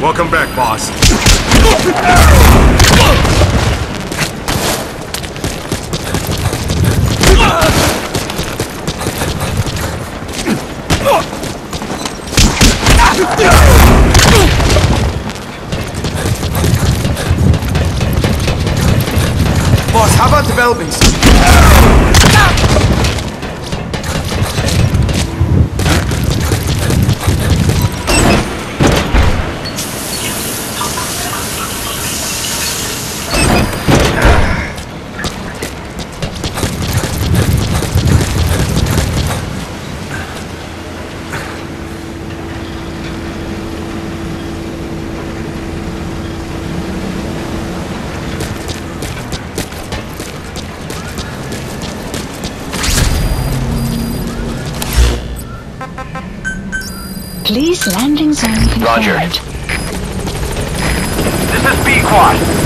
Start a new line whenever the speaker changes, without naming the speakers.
Welcome back, boss. Boss, how about developing
Please landing zone confirmed.
Roger. This is B-Quad.